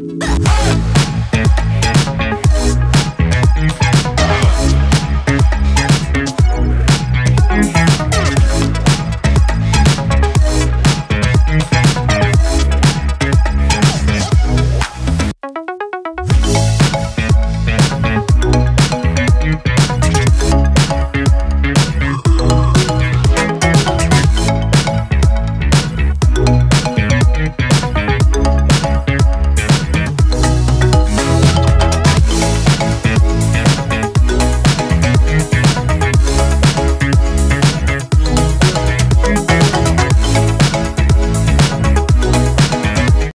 Ah!